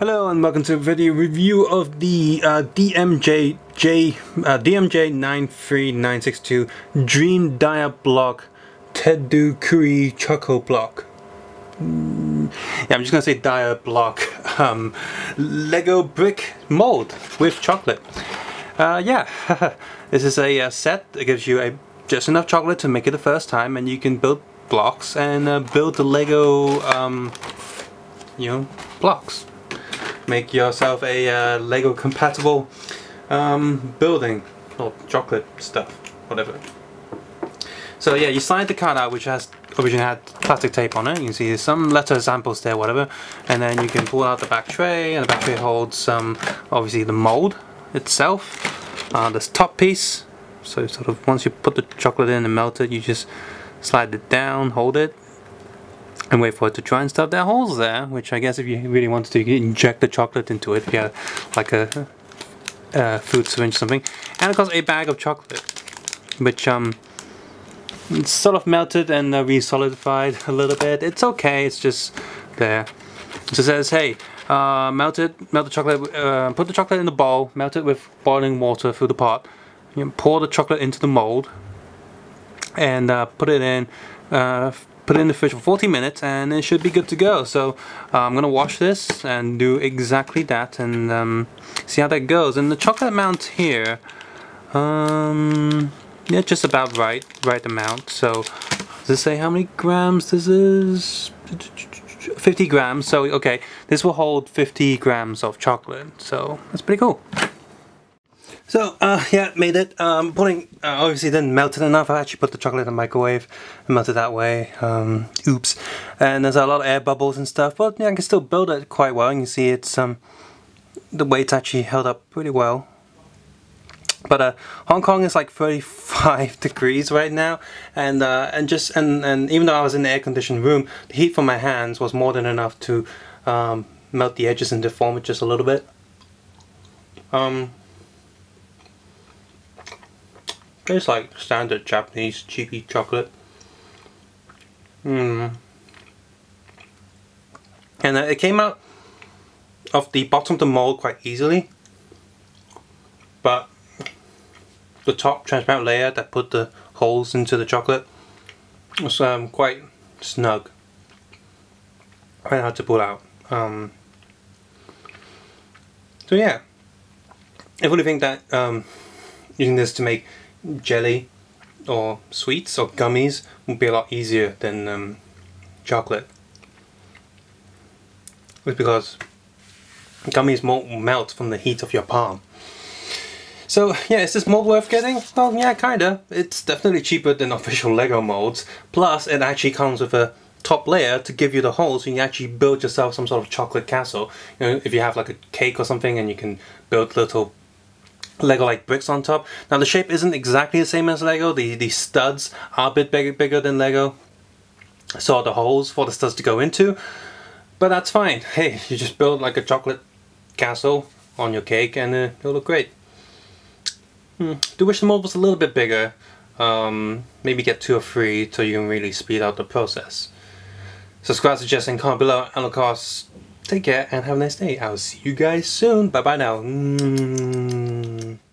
Hello and welcome to a video review of the uh, DMJ J, uh, DMJ 93962 Dream Dia Block Tedu Kuri Choco Block. Mm, yeah, I'm just gonna say Dia Block um, Lego brick mold with chocolate. Uh, yeah, this is a, a, uh, set that gives you a just enough chocolate to make it the first time, and you can build blocks and uh, build the Lego, um, you know, blocks make yourself a uh, Lego compatible um, building or chocolate stuff, whatever. So yeah, you slide the card out which has originally had plastic tape on it. You can see some letter samples there, whatever. And then you can pull out the back tray and the back tray holds some, obviously the mold itself. Uh, this top piece, so sort of once you put the chocolate in and melt it, you just slide it down, hold it, and wait for it to dry and stuff. There holes there, which I guess if you really wanted to, you can inject the chocolate into it had like a, a food syringe or something. And of course a bag of chocolate, which um, it's sort of melted and uh, re-solidified a little bit. It's okay, it's just there. So it says, hey, uh, melt it, melt the chocolate, uh, put the chocolate in the bowl, melt it with boiling water through the pot. You pour the chocolate into the mold and uh, put it in uh, put it in the fridge for 40 minutes and it should be good to go. So uh, I'm gonna wash this and do exactly that and um, see how that goes. And the chocolate amount here um, yeah just about right right amount. So does it say how many grams this is? 50 grams. So okay this will hold 50 grams of chocolate. So that's pretty cool so, uh, yeah, made it. Um, putting, uh, obviously didn't melt it enough. I actually put the chocolate in the microwave and melted that way. Um, oops. And there's a lot of air bubbles and stuff, but yeah, I can still build it quite well. You can see it's, um, the weight's actually held up pretty well. But uh, Hong Kong is like 35 degrees right now, and uh, and just and and even though I was in the air-conditioned room, the heat from my hands was more than enough to um, melt the edges and deform it just a little bit. Um, Tastes like standard Japanese cheapy chocolate. Hmm. And uh, it came out of the bottom of the mold quite easily. But the top transparent layer that put the holes into the chocolate was um, quite snug. Quite hard to pull out. Um, so yeah. I really think that um, using this to make jelly or sweets or gummies would be a lot easier than um, chocolate. It's because gummies won't melt from the heat of your palm. So yeah, is this mold worth getting? Well yeah, kinda. It's definitely cheaper than official Lego molds. Plus it actually comes with a top layer to give you the hole so you can actually build yourself some sort of chocolate castle. You know, if you have like a cake or something and you can build little Lego like bricks on top. Now the shape isn't exactly the same as Lego. The, the studs are a bit bigger, bigger than Lego. So the holes for the studs to go into. But that's fine. Hey, you just build like a chocolate castle on your cake and uh, it'll look great. Hmm. Do wish the mold was a little bit bigger. Um, maybe get two or three so you can really speed out the process. Subscribe, suggest, and comment below. And of course, take care and have a nice day. I'll see you guys soon. Bye bye now. Mm -hmm.